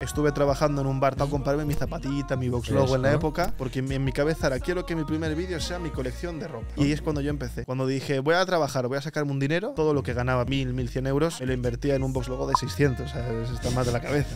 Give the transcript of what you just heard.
Estuve trabajando en un bar para comprarme mi zapatita, mi box logo en la época, porque en mi, cabeza era quiero que mi primer vídeo sea mi colección de ropa. Y es cuando yo empecé. Cuando dije voy a trabajar, voy a sacarme un dinero, todo lo que ganaba 1000, 1100 euros, me lo invertía en un box logo de 600. O sea, está más de la cabeza.